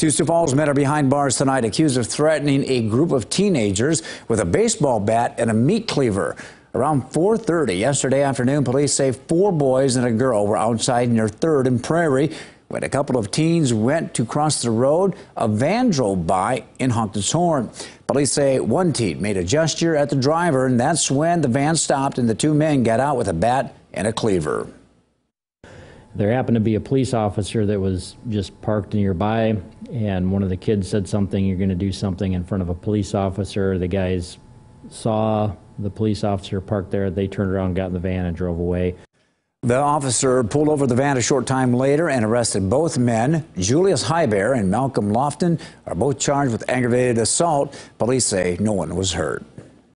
Two Sioux Falls men are behind bars tonight accused of threatening a group of teenagers with a baseball bat and a meat cleaver. Around 4.30 yesterday afternoon, police say four boys and a girl were outside near 3rd and Prairie when a couple of teens went to cross the road. A van drove by and honked its horn. Police say one teen made a gesture at the driver, and that's when the van stopped and the two men got out with a bat and a cleaver. There happened to be a police officer that was just parked nearby, and one of the kids said something, You're going to do something in front of a police officer. The guys saw the police officer parked there. They turned around, got in the van, and drove away. The officer pulled over the van a short time later and arrested both men. Julius Highbear and Malcolm Lofton are both charged with aggravated assault. Police say no one was hurt.